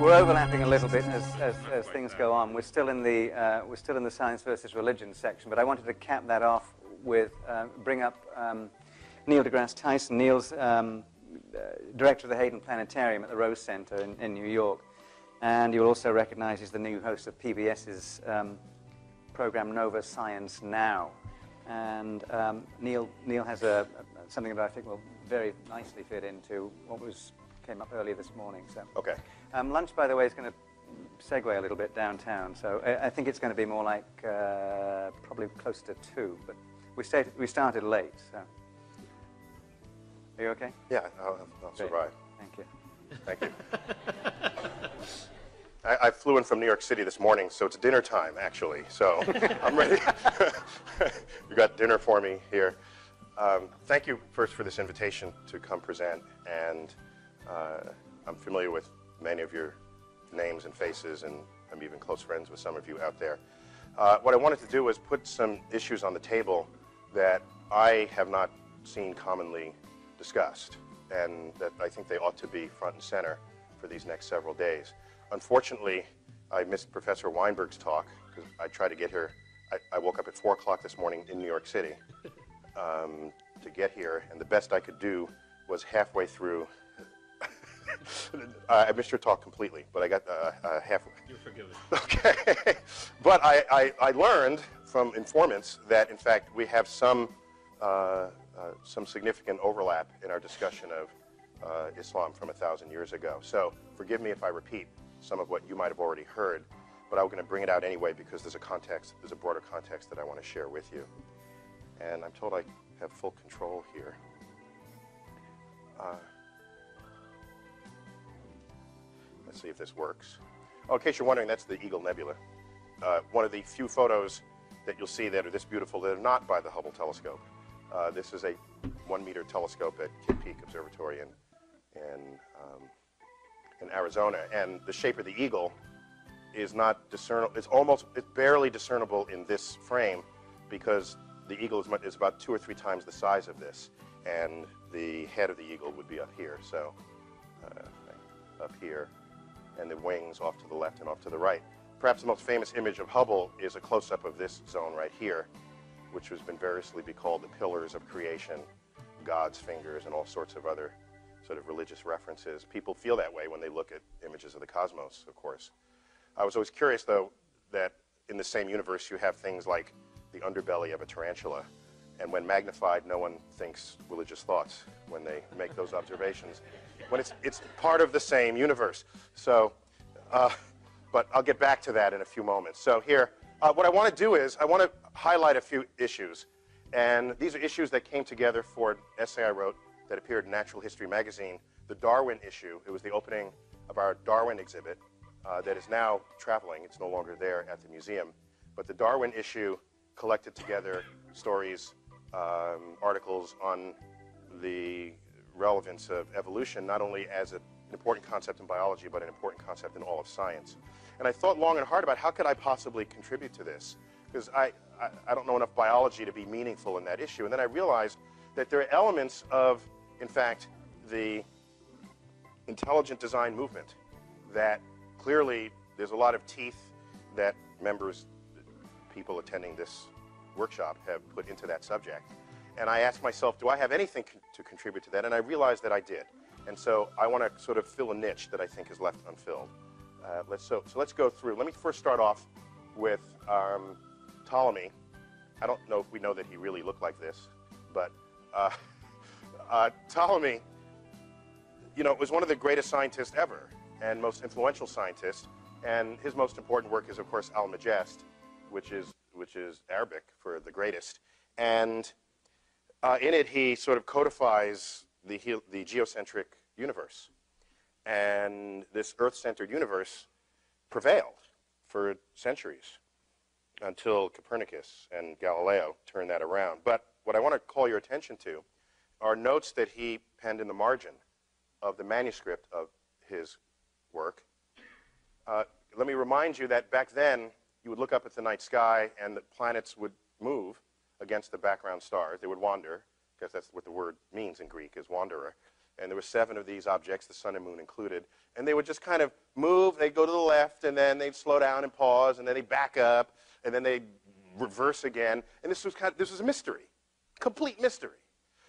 We're overlapping a little bit as, as, as things go on. We're still in the uh, we're still in the science versus religion section, but I wanted to cap that off with uh, bring up um, Neil deGrasse Tyson. Neil's um, uh, director of the Hayden Planetarium at the Rose Center in, in, New York, and you'll also recognize he's the new host of PBS's um, program Nova Science Now. And um, Neil Neil has a, a, something that I think will very nicely fit into what was came up earlier this morning. So okay. Um, lunch, by the way, is going to segue a little bit downtown. So I, I think it's going to be more like uh, probably close to two. But we, stayed, we started late. So are you okay? Yeah, I'll, I'll survive. Thank you. Thank you. I, I, flew in from New York City this morning, so it's dinner time, actually. So I'm ready. you got dinner for me here. Um, thank you first for this invitation to come present. And uh, I'm familiar with many of your names and faces, and I'm even close friends with some of you out there. Uh, what I wanted to do was put some issues on the table that I have not seen commonly discussed, and that I think they ought to be front and center for these next several days. Unfortunately, I missed Professor Weinberg's talk because I tried to get here. I, I, woke up at 4 o'clock this morning in New York City um, to get here, and the best I could do was halfway through I missed your talk completely, but I got uh, uh, half. You're forgiven. Okay. but I, I, I, learned from informants that, in fact, we have some, uh, uh some significant overlap in our discussion of uh, Islam from a thousand years ago. So forgive me if I repeat some of what you might have already heard, but I'm going to bring it out anyway because there's a context, there's a broader context that I want to share with you. And I'm told I have full control here. Uh, Let's see if this works. Oh, in case you're wondering, that's the Eagle Nebula. Uh, one of the few photos that you'll see that are this beautiful that are not by the Hubble telescope. Uh, this is a one meter telescope at Kitt Peak Observatory in, in, um, in Arizona. And the shape of the eagle is not discernible, it's almost, it's barely discernible in this frame because the eagle is, much, is about two or three times the size of this. And the head of the eagle would be up here, so uh, up here and the wings off to the left and off to the right. Perhaps the most famous image of Hubble is a close-up of this zone right here, which has been variously be called the pillars of creation, God's fingers, and all sorts of other sort of religious references. People feel that way when they look at images of the cosmos, of course. I was always curious, though, that in the same universe you have things like the underbelly of a tarantula, and when magnified, no one thinks religious thoughts when they make those observations when it's, it's part of the same universe. So, uh, but I'll get back to that in a few moments. So here, uh, what I want to do is I want to highlight a few issues. And these are issues that came together for an essay I wrote that appeared in Natural History magazine, the Darwin issue. It was the opening of our Darwin exhibit uh, that is now traveling. It's no longer there at the museum. But the Darwin issue collected together stories, um, articles on the relevance of evolution, not only as a, an important concept in biology, but an important concept in all of science. And I thought long and hard about how could I possibly contribute to this? Because I, I, I don't know enough biology to be meaningful in that issue. And then I realized that there are elements of, in fact, the intelligent design movement that clearly there's a lot of teeth that members, people attending this workshop have put into that subject. And I asked myself, do I have anything con to contribute to that? And I realized that I did. And so I want to sort of fill a niche that I think is left unfilled. Uh, let's, so, so let's go through. Let me first start off with um, Ptolemy. I don't know if we know that he really looked like this, but uh, uh, Ptolemy, you know, was one of the greatest scientists ever and most influential scientists. And his most important work is, of course, Almagest, which is, which is Arabic for the greatest. And uh, in it, he sort of codifies the, the geocentric universe. And this Earth-centered universe prevailed for centuries until Copernicus and Galileo turned that around. But what I want to call your attention to are notes that he penned in the margin of the manuscript of his work. Uh, let me remind you that back then, you would look up at the night sky and the planets would move against the background stars. They would wander, because that's what the word means in Greek, is wanderer. And there were seven of these objects, the sun and moon included. And they would just kind of move. They'd go to the left, and then they'd slow down and pause, and then they'd back up, and then they'd reverse again. And this was, kind of, this was a mystery, complete mystery.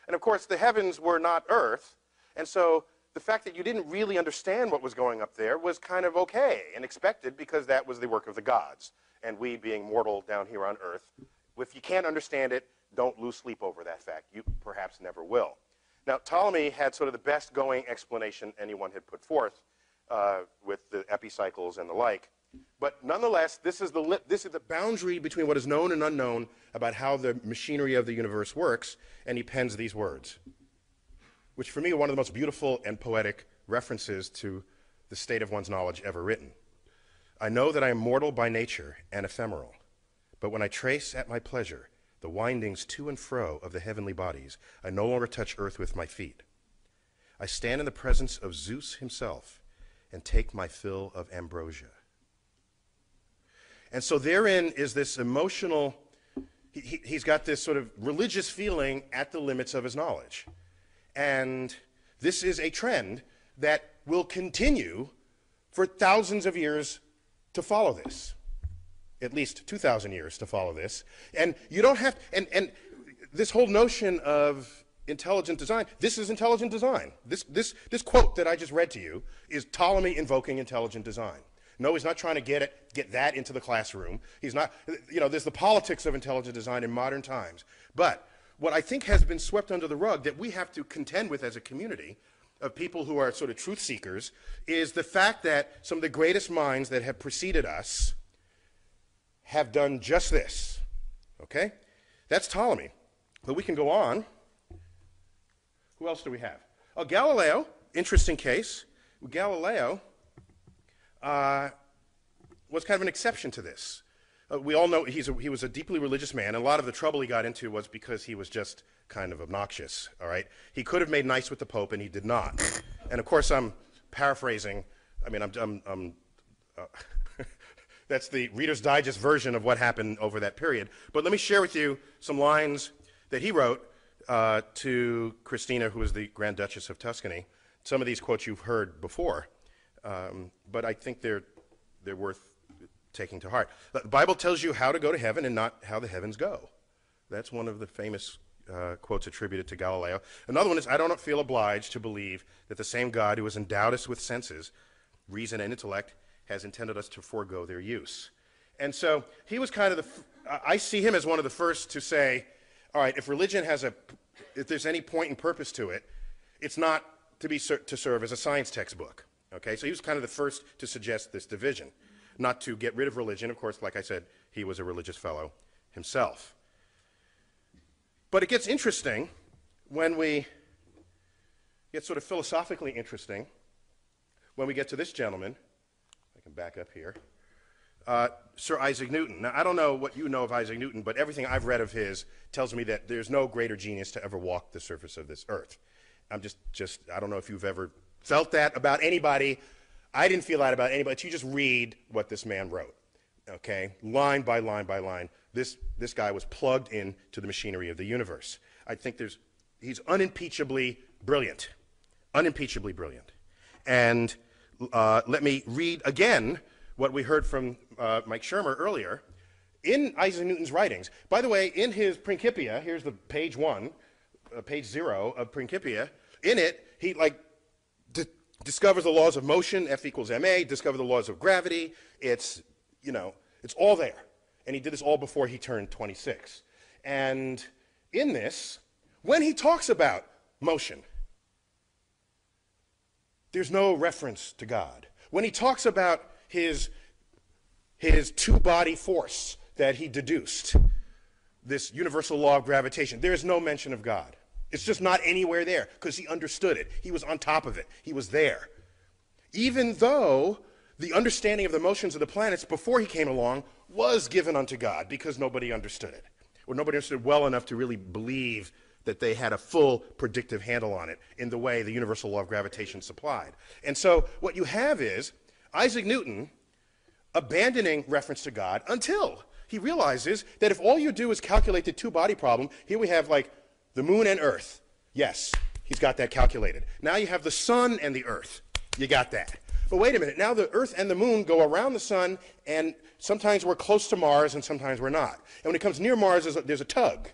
And of course, the heavens were not Earth. And so the fact that you didn't really understand what was going up there was kind of okay and expected because that was the work of the gods. And we, being mortal down here on Earth, if you can't understand it, don't lose sleep over that fact. You perhaps never will. Now, Ptolemy had sort of the best going explanation anyone had put forth uh, with the epicycles and the like. But nonetheless, this is, the this is the boundary between what is known and unknown about how the machinery of the universe works, and he pens these words, which for me are one of the most beautiful and poetic references to the state of one's knowledge ever written. I know that I am mortal by nature and ephemeral, but when I trace at my pleasure the windings to and fro of the heavenly bodies, I no longer touch earth with my feet. I stand in the presence of Zeus himself and take my fill of ambrosia. And so therein is this emotional, he, has got this sort of religious feeling at the limits of his knowledge. And this is a trend that will continue for thousands of years to follow this. At least 2,000 years to follow this. And you don't have, and, and this whole notion of intelligent design, this is intelligent design. This, this, this quote that I just read to you is Ptolemy invoking intelligent design. No, he's not trying to get it, get that into the classroom. He's not, you know, there's the politics of intelligent design in modern times. But what I think has been swept under the rug that we have to contend with as a community of people who are sort of truth seekers is the fact that some of the greatest minds that have preceded us have done just this. Okay? That's Ptolemy. But we can go on. Who else do we have? Oh, Galileo, interesting case. Galileo uh, was kind of an exception to this. Uh, we all know a, he was a deeply religious man, and a lot of the trouble he got into was because he was just kind of obnoxious, all right? He could have made nice with the Pope, and he did not. And of course, I'm paraphrasing. I mean, I'm, I'm, I'm uh, that's the Reader's Digest version of what happened over that period. But let me share with you some lines that he wrote uh, to Christina, who was the Grand Duchess of Tuscany. Some of these quotes you've heard before. Um, but I think they're, they're worth taking to heart. The Bible tells you how to go to heaven and not how the heavens go. That's one of the famous uh, quotes attributed to Galileo. Another one is I don't feel obliged to believe that the same God who has endowed us with senses, reason, and intellect has intended us to forego their use. And so he was kind of the, f- I see him as one of the first to say, all right, if religion has a, if there's any point and purpose to it, it's not to be ser- to serve as a science textbook. Okay, so he was kind of the first to suggest this division, not to get rid of religion. Of course, like I said, he was a religious fellow himself. But it gets interesting when we get sort of philosophically interesting when we get to this gentleman. I can back up here. Uh, Sir Isaac Newton. Now, I don't know what you know of Isaac Newton, but everything I've read of his tells me that there's no greater genius to ever walk the surface of this earth. I'm just, just I don't know if you've ever felt that about anybody. I didn't feel that about anybody. You just read what this man wrote, okay? Line by line by line. This, this guy was plugged in to the machinery of the universe. I think there's, he's unimpeachably brilliant. Unimpeachably brilliant. And uh, let me read again what we heard from uh, Mike Shermer earlier. In Isaac Newton's writings, by the way, in his Principia, here's the page one, uh, page zero of Principia, in it, he like discovers the laws of motion, F equals ma, discover the laws of gravity. It's, you know, it's all there. And he did this all before he turned 26. And in this, when he talks about motion, there's no reference to God. When he talks about his, his two body force that he deduced, this universal law of gravitation, there is no mention of God. It's just not anywhere there because he understood it. He was on top of it. He was there. Even though the understanding of the motions of the planets before he came along was given unto God because nobody understood it. Or nobody understood well enough to really believe that they had a full predictive handle on it in the way the universal law of gravitation supplied. And so what you have is Isaac Newton abandoning reference to God until he realizes that if all you do is calculate the two body problem, here we have like the moon and earth. Yes, he's got that calculated. Now you have the sun and the earth. You got that. But wait a minute, now the earth and the moon go around the sun, and sometimes we're close to Mars and sometimes we're not. And when it comes near Mars, there's a, there's a tug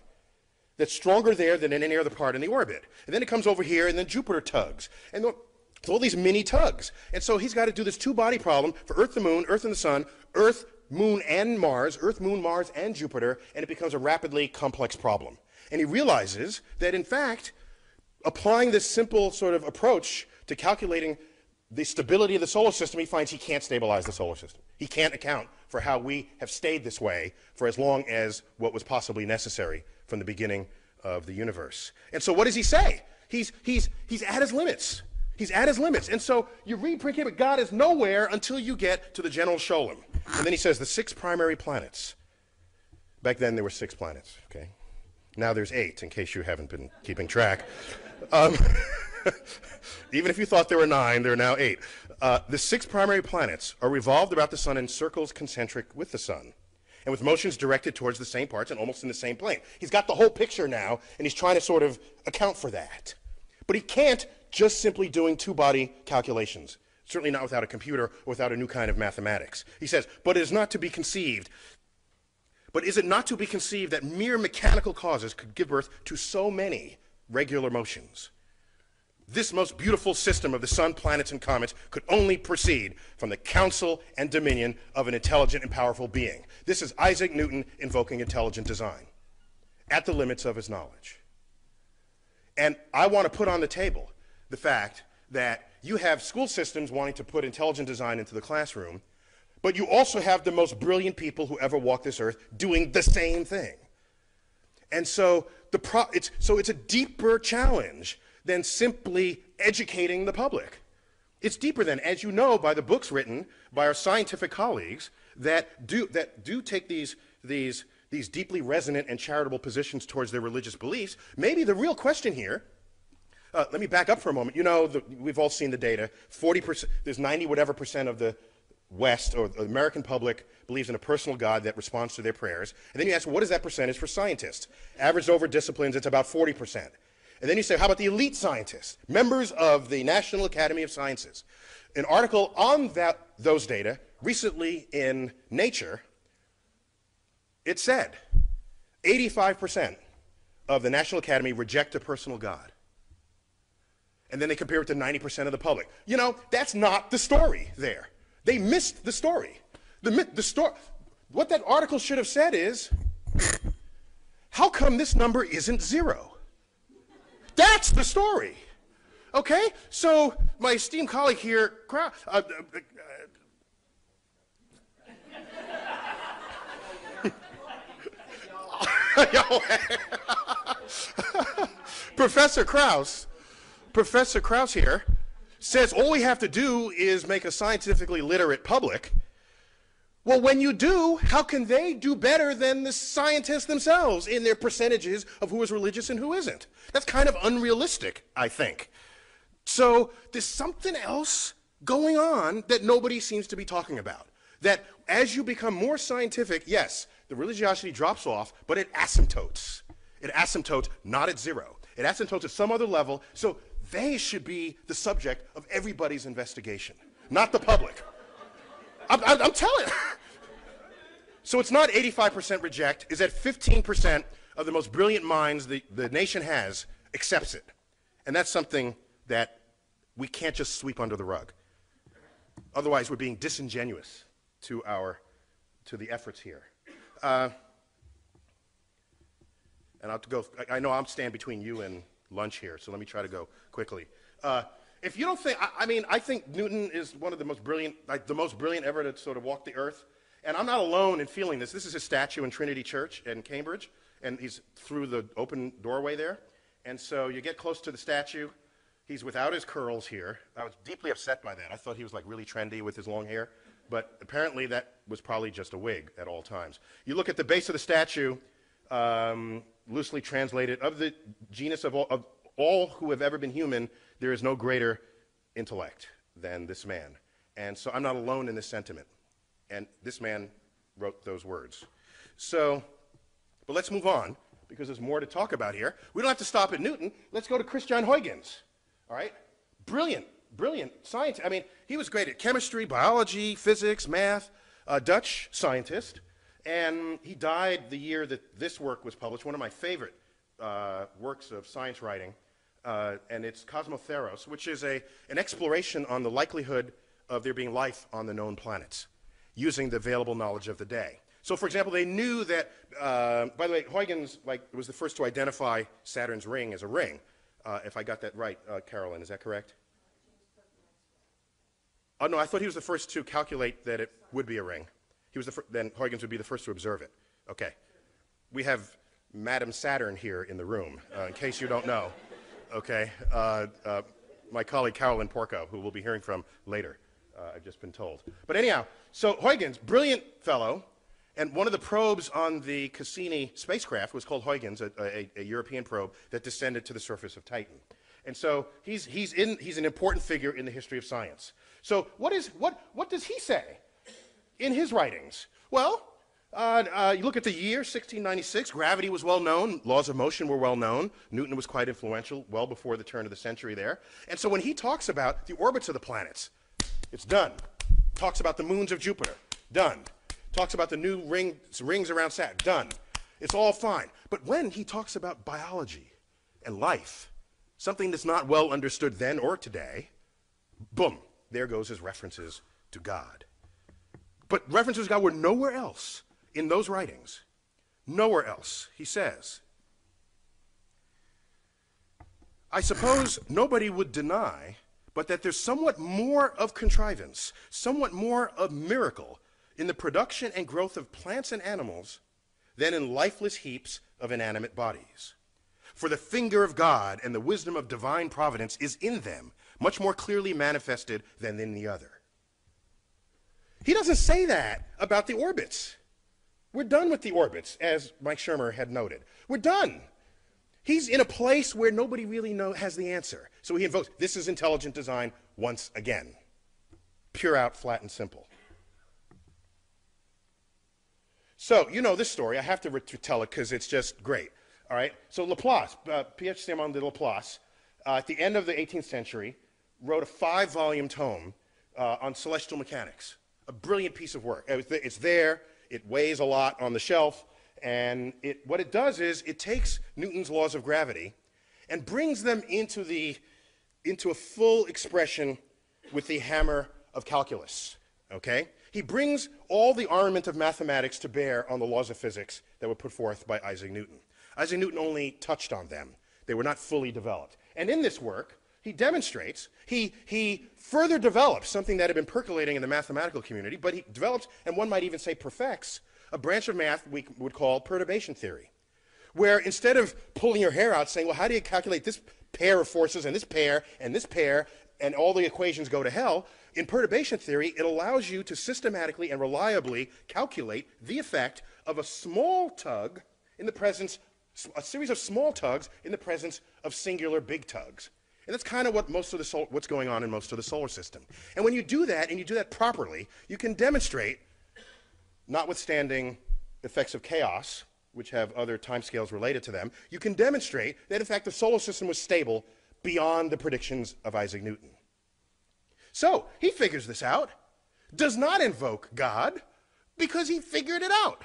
that's stronger there than in any other part in the orbit. And then it comes over here, and then Jupiter tugs. And it's all these mini tugs. And so he's got to do this two body problem for Earth, the moon, Earth, and the sun, Earth, moon, and Mars, Earth, moon, Mars, and Jupiter, and it becomes a rapidly complex problem. And he realizes that, in fact, applying this simple sort of approach to calculating the stability of the solar system, he finds he can't stabilize the solar system. He can't account for how we have stayed this way for as long as what was possibly necessary from the beginning of the universe. And so what does he say? He's, he's, he's at his limits. He's at his limits. And so you read but God is nowhere until you get to the general Scholium. And then he says the six primary planets. Back then there were six planets, okay? Now there's eight, in case you haven't been keeping track. Um, Even if you thought there were nine, there are now eight. Uh, the six primary planets are revolved about the sun in circles concentric with the sun, and with motions directed towards the same parts and almost in the same plane. He's got the whole picture now, and he's trying to sort of account for that. But he can't just simply doing two body calculations. Certainly not without a computer or without a new kind of mathematics. He says, but it is not to be conceived but is it not to be conceived that mere mechanical causes could give birth to so many regular motions? This most beautiful system of the sun, planets, and comets could only proceed from the counsel and dominion of an intelligent and powerful being. This is Isaac Newton invoking intelligent design at the limits of his knowledge. And I want to put on the table the fact that you have school systems wanting to put intelligent design into the classroom, but you also have the most brilliant people who ever walked this earth doing the same thing. And so, the pro- it's, so it's a deeper challenge than simply educating the public. It's deeper than, as you know by the books written by our scientific colleagues that do, that do take these, these, these deeply resonant and charitable positions towards their religious beliefs. Maybe the real question here, uh, let me back up for a moment. You know, the, we've all seen the data. 40%, there's 90 whatever percent of the West or the American public believes in a personal God that responds to their prayers. And then you ask, what is that percentage for scientists? Averaged over disciplines, it's about 40 percent. And then you say, how about the elite scientists, members of the National Academy of Sciences? An article on that, those data recently in Nature, it said 85% of the National Academy reject a personal God. And then they compare it to 90% of the public. You know, that's not the story there. They missed the story. The, the story. What that article should have said is, how come this number isn't zero? That's the story. Okay? So, my esteemed colleague here, uh, uh, uh, Professor Krauss, Professor Krauss here, says all we have to do is make a scientifically literate public well, when you do, how can they do better than the scientists themselves in their percentages of who is religious and who isn't? That's kind of unrealistic, I think. So there's something else going on that nobody seems to be talking about. That as you become more scientific, yes, the religiosity drops off, but it asymptotes. It asymptotes not at zero. It asymptotes at some other level, so they should be the subject of everybody's investigation, not the public. I'm, I'm telling you. so it's not 85% reject, is that 15% of the most brilliant minds the, the nation has accepts it. And that's something that we can't just sweep under the rug. Otherwise, we're being disingenuous to, our, to the efforts here. Uh, and I'll go, I know I'm standing between you and lunch here, so let me try to go quickly. Uh, if you don't think, I, I, mean, I think Newton is one of the most brilliant, like the most brilliant ever to sort of walk the earth. And I'm not alone in feeling this. This is his statue in Trinity Church in Cambridge, and he's through the open doorway there. And so you get close to the statue. He's without his curls here. I was deeply upset by that. I thought he was like really trendy with his long hair, but apparently that was probably just a wig at all times. You look at the base of the statue, um, loosely translated, of the genus of all, of all who have ever been human, there is no greater intellect than this man. And so I'm not alone in this sentiment. And this man wrote those words. So, but let's move on because there's more to talk about here. We don't have to stop at Newton. Let's go to Christian Huygens. All right? Brilliant, brilliant scientist. I mean, he was great at chemistry, biology, physics, math, a Dutch scientist. And he died the year that this work was published, one of my favorite uh, works of science writing. Uh, and it's Cosmotheoros, which is a, an exploration on the likelihood of there being life on the known planets using the available knowledge of the day. So, for example, they knew that, uh, by the way, Huygens like, was the first to identify Saturn's ring as a ring. Uh, if I got that right, uh, Carolyn, is that correct? Oh, no, I thought he was the first to calculate that it would be a ring. He was the then Huygens would be the first to observe it. Okay. We have Madam Saturn here in the room, uh, in case you don't know. Okay. Uh, uh, my colleague Carolyn Porco, who we'll be hearing from later, uh, I've just been told. But anyhow, so Huygens, brilliant fellow, and one of the probes on the Cassini spacecraft was called Huygens, a, a, a European probe that descended to the surface of Titan. And so he's, he's, in, he's an important figure in the history of science. So what, is, what, what does he say in his writings? Well, uh, uh, you look at the year, 1696, gravity was well known, laws of motion were well known. Newton was quite influential well before the turn of the century there. And so when he talks about the orbits of the planets, it's done. Talks about the moons of Jupiter, done. Talks about the new ring, rings around Saturn, done. It's all fine. But when he talks about biology and life, something that's not well understood then or today, boom, there goes his references to God. But references to God were nowhere else in those writings. Nowhere else, he says. I suppose nobody would deny but that there's somewhat more of contrivance, somewhat more of miracle in the production and growth of plants and animals than in lifeless heaps of inanimate bodies. For the finger of God and the wisdom of divine providence is in them, much more clearly manifested than in the other. He doesn't say that about the orbits. We're done with the orbits, as Mike Shermer had noted. We're done. He's in a place where nobody really know, has the answer. So he invokes this is intelligent design once again. Pure out, flat, and simple. So, you know this story. I have to tell it because it's just great. All right? So, Laplace, uh, Pierre Simon de Laplace, uh, at the end of the 18th century, wrote a five volume tome uh, on celestial mechanics. A brilliant piece of work. It's there, it weighs a lot on the shelf, and it, what it does is it takes Newton's laws of gravity and brings them into, the, into a full expression with the hammer of calculus. Okay? He brings all the armament of mathematics to bear on the laws of physics that were put forth by Isaac Newton. Isaac Newton only touched on them, they were not fully developed. And in this work, he demonstrates, he, he further develops something that had been percolating in the mathematical community, but he develops, and one might even say perfects, a branch of math we would call perturbation theory, where instead of pulling your hair out saying, well, how do you calculate this pair of forces and this pair and this pair and all the equations go to hell, in perturbation theory, it allows you to systematically and reliably calculate the effect of a small tug in the presence, a series of small tugs in the presence of singular big tugs. And that's kind of what most of the sol- what's going on in most of the solar system. And when you do that, and you do that properly, you can demonstrate notwithstanding effects of chaos, which have other timescales related to them, you can demonstrate that, in fact, the solar system was stable beyond the predictions of Isaac Newton. So he figures this out, does not invoke God, because he figured it out.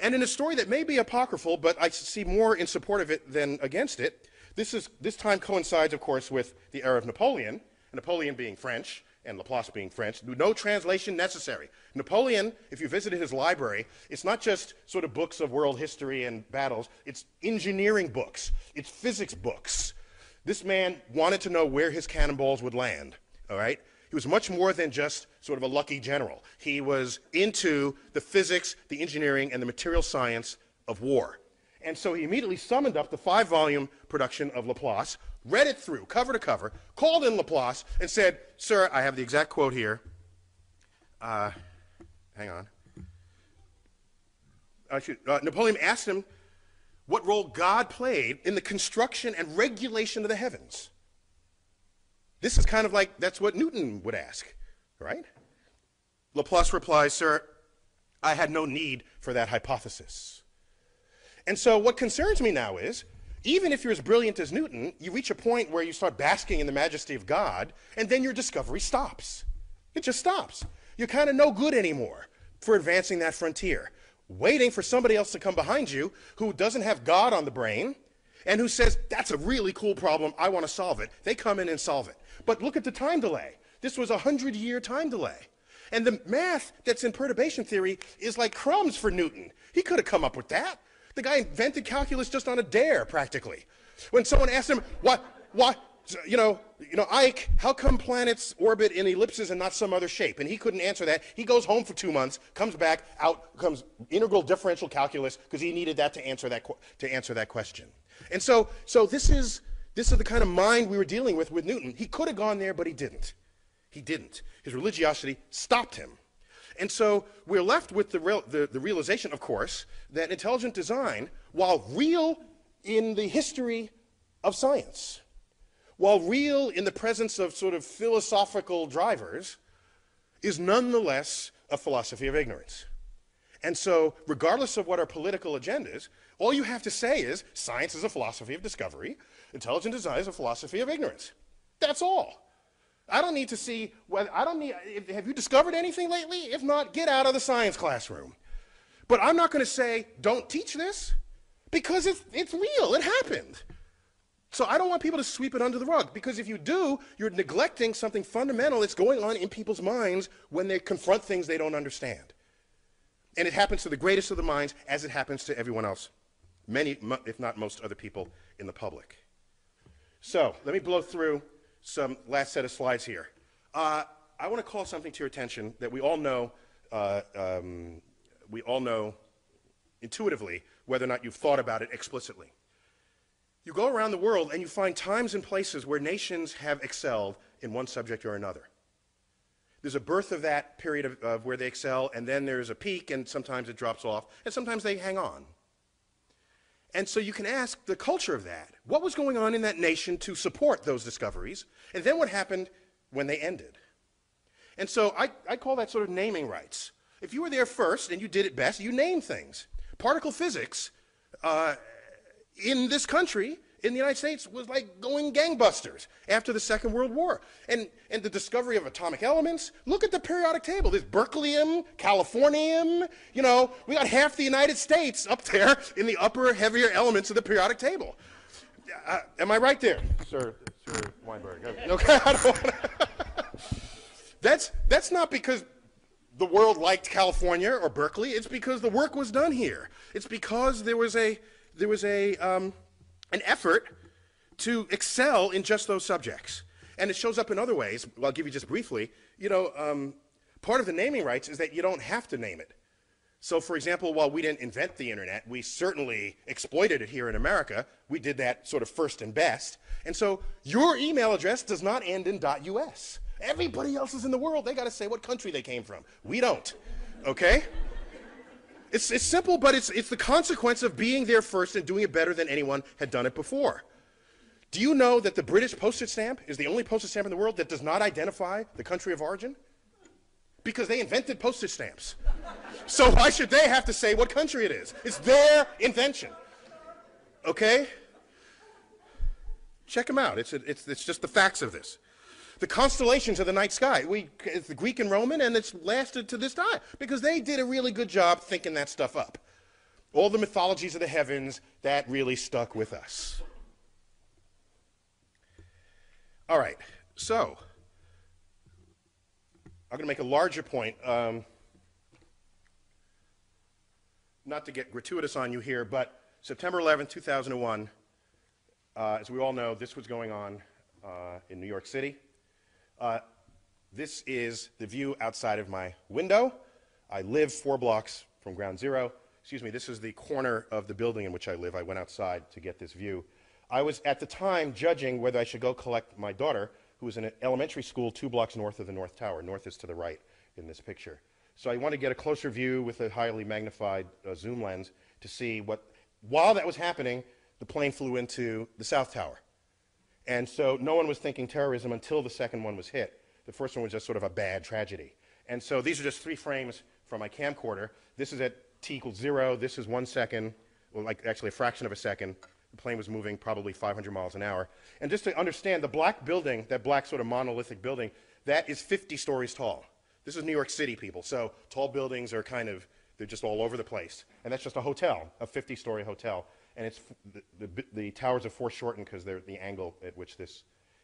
And in a story that may be apocryphal, but I see more in support of it than against it, this, is, this time coincides, of course, with the era of Napoleon, Napoleon being French, and Laplace being French, no translation necessary. Napoleon, if you visited his library, it's not just sort of books of world history and battles, it's engineering books, it's physics books. This man wanted to know where his cannonballs would land, all right? He was much more than just sort of a lucky general. He was into the physics, the engineering, and the material science of war. And so he immediately summoned up the five volume production of Laplace, read it through, cover to cover, called in Laplace, and said, Sir, I have the exact quote here. Uh, hang on. Uh, Napoleon asked him what role God played in the construction and regulation of the heavens. This is kind of like that's what Newton would ask, right? Laplace replies, Sir, I had no need for that hypothesis. And so what concerns me now is, even if you're as brilliant as Newton, you reach a point where you start basking in the majesty of God, and then your discovery stops. It just stops. You're kind of no good anymore for advancing that frontier. Waiting for somebody else to come behind you who doesn't have God on the brain and who says, That's a really cool problem, I want to solve it. They come in and solve it. But look at the time delay. This was a hundred year time delay. And the math that's in perturbation theory is like crumbs for Newton. He could have come up with that. The guy invented calculus just on a dare, practically. When someone asked him, what, what, you know, you know, Ike, how come planets orbit in ellipses and not some other shape? And he couldn't answer that. He goes home for two months, comes back, out comes integral differential calculus because he needed that to answer that to answer that question. And so, so this is this is the kind of mind we were dealing with with Newton. He could have gone there, but he didn't. He didn't. His religiosity stopped him. And so we're left with the, real, the, the realization, of course, that intelligent design, while real in the history of science, while real in the presence of sort of philosophical drivers, is nonetheless a philosophy of ignorance. And so, regardless of what our political agenda is, all you have to say is science is a philosophy of discovery, intelligent design is a philosophy of ignorance. That's all. I don't need to see whether, I don't need, if, have you discovered anything lately? If not, get out of the science classroom. But I'm not going to say, don't teach this, because it's, it's real, it happened. So I don't want people to sweep it under the rug, because if you do, you're neglecting something fundamental that's going on in people's minds when they confront things they don't understand. And it happens to the greatest of the minds as it happens to everyone else, many, if not most other people in the public. So let me blow through some last set of slides here. Uh, I want to call something to your attention that we all know, uh, um, we all know intuitively, whether or not you've thought about it explicitly. You go around the world and you find times and places where nations have excelled in one subject or another. There's a birth of that period of, of where they excel, and then there's a peak, and sometimes it drops off, and sometimes they hang on. And so you can ask the culture of that. What was going on in that nation to support those discoveries? And then what happened when they ended? And so I, I call that sort of naming rights. If you were there first and you did it best, you name things. Particle physics uh, in this country in the United States was like going gangbusters after the Second World War. And, and the discovery of atomic elements, look at the periodic table. There's berkelium, californium, you know, we got half the United States up there in the upper, heavier elements of the periodic table. Uh, am I right there, Sir, Sir Weinberg? Okay, I don't want that's, that's not because the world liked California or Berkeley. It's because the work was done here. It's because there was a, there was a, um, an effort to excel in just those subjects. And it shows up in other ways. I'll give you just briefly. You know, um, part of the naming rights is that you don't have to name it. So, for example, while we didn't invent the internet, we certainly exploited it here in America. We did that sort of first and best. And so, your email address does not end in .us. Everybody else is in the world, they got to say what country they came from. We don't. Okay? It's, it's simple, but it's, it's the consequence of being there first and doing it better than anyone had done it before. Do you know that the British postage stamp is the only postage stamp in the world that does not identify the country of origin? Because they invented postage stamps. so why should they have to say what country it is? It's their invention. Okay? Check them out. It's, it's, it's just the facts of this the constellations of the night sky. We, it's the Greek and Roman, and it's lasted to this time because they did a really good job thinking that stuff up. All the mythologies of the heavens, that really stuck with us. All right, so I'm going to make a larger point. Um, not to get gratuitous on you here, but September 11, 2001, uh, as we all know, this was going on uh, in New York City. Uh, this is the view outside of my window. I live four blocks from ground zero. Excuse me, this is the corner of the building in which I live. I went outside to get this view. I was at the time judging whether I should go collect my daughter, who was in an elementary school two blocks north of the North Tower. North is to the right in this picture. So I want to get a closer view with a highly magnified uh, zoom lens to see what, while that was happening, the plane flew into the South Tower. And so no one was thinking terrorism until the second one was hit. The first one was just sort of a bad tragedy. And so these are just three frames from my camcorder. This is at t equals zero. This is one second, well, like actually a fraction of a second. Plane was moving probably 500 miles an hour. And just to understand, the black building, that black sort of monolithic building, that is 50 stories tall. This is New York City, people. So tall buildings are kind of, they're just all over the place. And that's just a hotel, a 50-story hotel. And it's, the, the, the towers are foreshortened because they're the angle at which this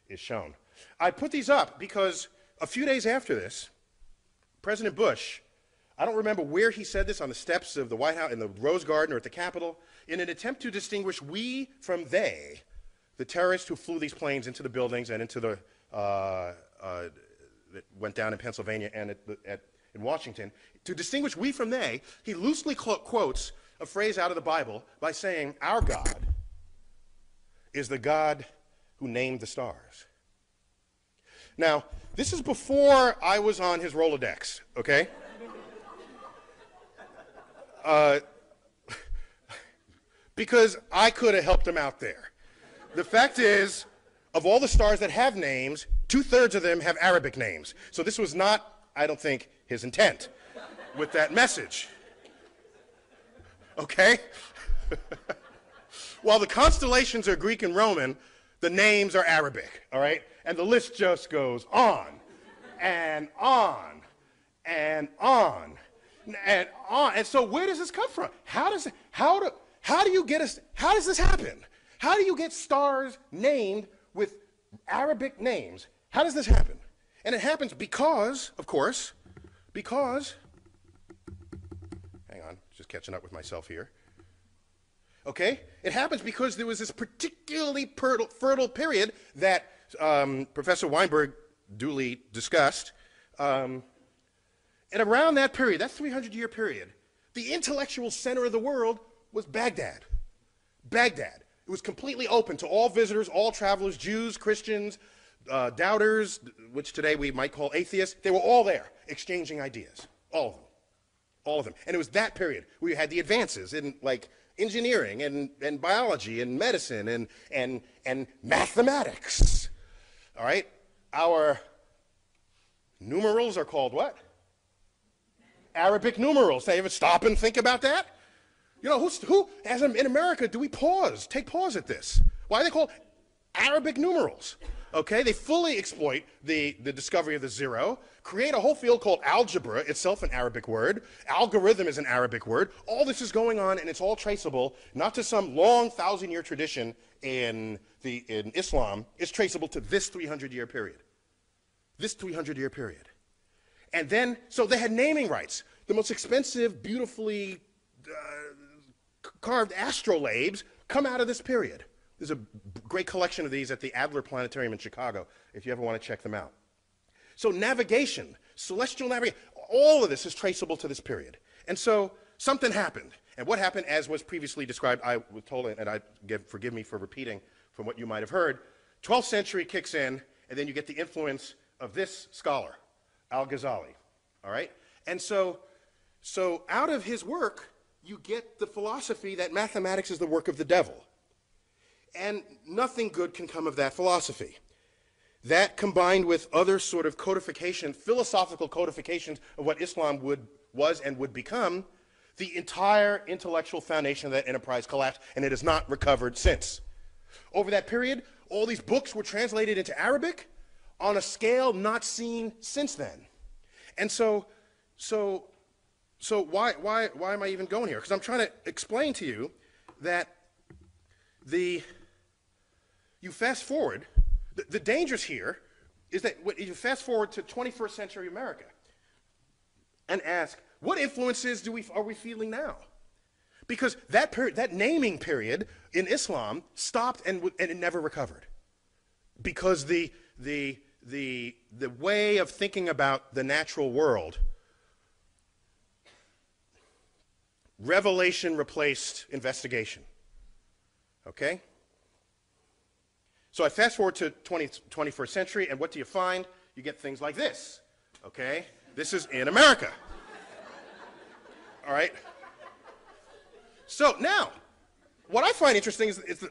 is shown. I put these up because a few days after this, President Bush, I don't remember where he said this on the steps of the White House, in the Rose Garden or at the Capitol, in an attempt to distinguish we from they, the terrorists who flew these planes into the buildings and into the, uh, uh, that went down in Pennsylvania and at, at, in Washington, to distinguish we from they, he loosely quotes a phrase out of the Bible by saying, Our God is the God who named the stars. Now, this is before I was on his Rolodex, okay? Uh, because I could have helped him out there. The fact is, of all the stars that have names, two thirds of them have Arabic names. So this was not, I don't think, his intent with that message. Okay? While the constellations are Greek and Roman, the names are Arabic, all right? And the list just goes on and on and on and on. And so where does this come from? How does how do how do you get us how does this happen? How do you get stars named with Arabic names? How does this happen? And it happens because, of course, because hang on, just catching up with myself here. Okay? It happens because there was this particularly fertile period that um, Professor Weinberg duly discussed. Um, and around that period, that 300 year period, the intellectual center of the world was Baghdad. Baghdad. It was completely open to all visitors, all travelers, Jews, Christians, uh, doubters, which today we might call atheists. They were all there exchanging ideas. All of them. All of them. And it was that period where you had the advances in like engineering and, and biology and medicine and, and, and mathematics. All right? Our numerals are called what? Arabic numerals. They ever stop and think about that? You know, who's, who, as in America, do we pause, take pause at this? Why are they called Arabic numerals? Okay, they fully exploit the, the discovery of the zero, create a whole field called algebra, itself an Arabic word. Algorithm is an Arabic word. All this is going on, and it's all traceable not to some long thousand year tradition in, the, in Islam, it's traceable to this 300 year period. This 300 year period. And then, so they had naming rights. The most expensive, beautifully uh, carved astrolabes come out of this period. There's a great collection of these at the Adler Planetarium in Chicago, if you ever want to check them out. So navigation, celestial navigation, all of this is traceable to this period. And so something happened. And what happened, as was previously described, I was told, and I give, forgive me for repeating from what you might have heard, 12th century kicks in, and then you get the influence of this scholar, Al-Ghazali. All right? And so, so out of his work, you get the philosophy that mathematics is the work of the devil. And nothing good can come of that philosophy. That combined with other sort of codification, philosophical codifications of what Islam would, was and would become, the entire intellectual foundation of that enterprise collapsed, and it has not recovered since. Over that period, all these books were translated into Arabic on a scale not seen since then. And so, so, so why, why, why am I even going here? Because I'm trying to explain to you that the you fast forward, the, the dangers here is that you fast forward to 21st century America and ask, what influences do we, are we feeling now? Because that, period, that naming period in Islam stopped and, and it never recovered. Because the, the, the, the way of thinking about the natural world, revelation replaced investigation. Okay? So I fast forward to 20, 21st century, and what do you find? You get things like this, okay? This is in America. All right? So now, what I find interesting is it's the,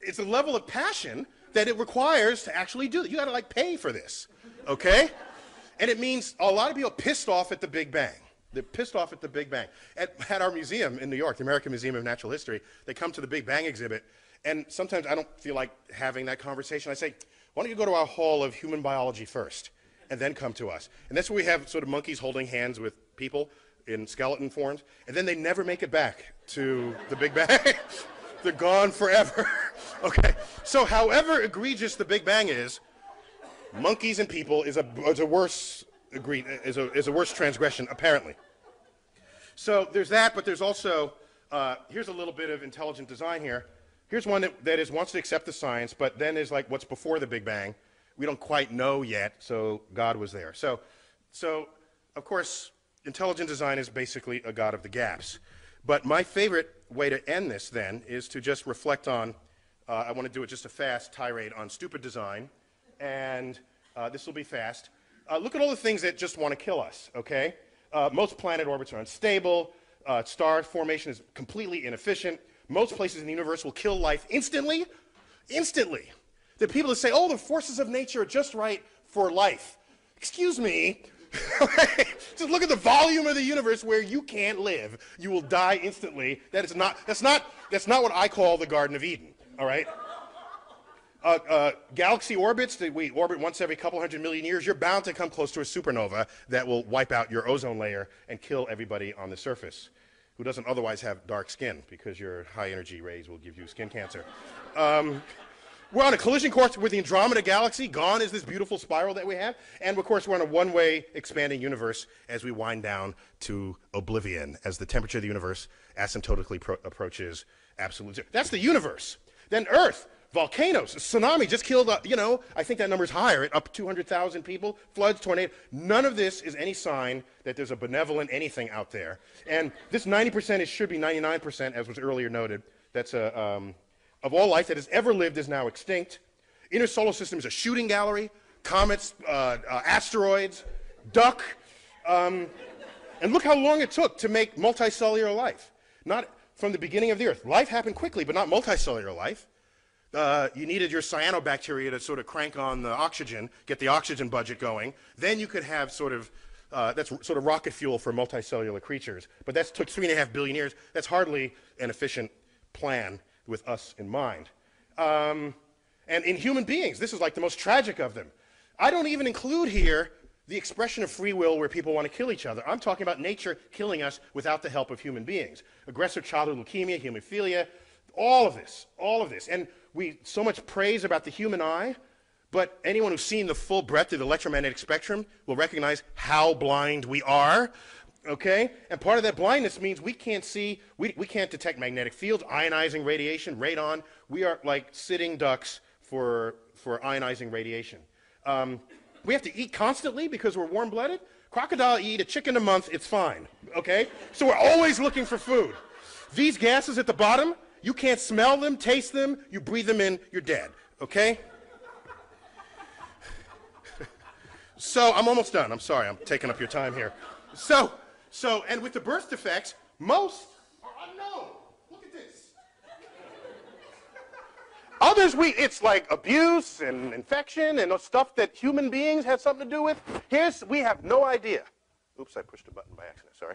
it's the level of passion that it requires to actually do. You got to like pay for this, okay? And it means a lot of people pissed off at the Big Bang. They're pissed off at the Big Bang. At, at our museum in New York, the American Museum of Natural History, they come to the Big Bang exhibit, and sometimes I don't feel like having that conversation. I say, why don't you go to our hall of human biology first, and then come to us? And that's where we have sort of monkeys holding hands with people in skeleton forms, and then they never make it back to the Big Bang. They're gone forever. okay? So, however egregious the Big Bang is, monkeys and people is a, is a worse is a, is a worse transgression, apparently. So there's that, but there's also, uh, here's a little bit of intelligent design here. Here's one that, that is wants to accept the science, but then is like what's before the Big Bang. We don't quite know yet, so God was there. So, so of course, intelligent design is basically a God of the gaps. But my favorite way to end this then is to just reflect on, uh, I want to do it just a fast tirade on stupid design, and uh, this will be fast. Uh, look at all the things that just want to kill us, okay? Uh, most planet orbits are unstable. Uh, star formation is completely inefficient. Most places in the universe will kill life instantly. Instantly. The people that say, oh, the forces of nature are just right for life. Excuse me. just look at the volume of the universe where you can't live. You will die instantly. That is not, that's not, that's not what I call the Garden of Eden, all right? uh, uh, galaxy orbits that we orbit once every couple hundred million years, you're bound to come close to a supernova that will wipe out your ozone layer and kill everybody on the surface who doesn't otherwise have dark skin because your high energy rays will give you skin cancer. Um, we're on a collision course with the Andromeda Galaxy. Gone is this beautiful spiral that we have. And of course, we're on a one way expanding universe as we wind down to oblivion as the temperature of the universe asymptotically pro- approaches absolute zero. That's the universe. Then Earth volcanoes, tsunami just killed, uh, you know, I think that number's higher, up 200,000 people, floods, tornadoes. None of this is any sign that there's a benevolent anything out there. And this 90% is, should be 99%, as was earlier noted. That's a, um, of all life that has ever lived is now extinct. Inner solar system is a shooting gallery, comets, uh, uh, asteroids, duck. Um, and look how long it took to make multicellular life. Not from the beginning of the Earth. Life happened quickly, but not multicellular life uh, you needed your cyanobacteria to sort of crank on the oxygen, get the oxygen budget going. Then you could have sort of, uh, that's sort of rocket fuel for multicellular creatures. But that took three and a half billion years. That's hardly an efficient plan with us in mind. Um, and in human beings, this is like the most tragic of them. I don't even include here the expression of free will where people want to kill each other. I'm talking about nature killing us without the help of human beings. Aggressive childhood leukemia, hemophilia, all of this, all of this. And we so much praise about the human eye, but anyone who's seen the full breadth of the electromagnetic spectrum will recognize how blind we are. Okay? And part of that blindness means we can't see, we, we can't detect magnetic fields, ionizing radiation, radon. We are like sitting ducks for, for ionizing radiation. Um, we have to eat constantly because we're warm blooded. Crocodile eat a chicken a month, it's fine. Okay? So we're always looking for food. These gases at the bottom, you can't smell them, taste them, you breathe them in, you're dead, okay? so I'm almost done. I'm sorry, I'm taking up your time here. So, so, and with the birth defects, most are unknown. Look at this. Others, we, it's like abuse and infection and stuff that human beings have something to do with. Here's, we have no idea. Oops, I pushed a button by accident, sorry.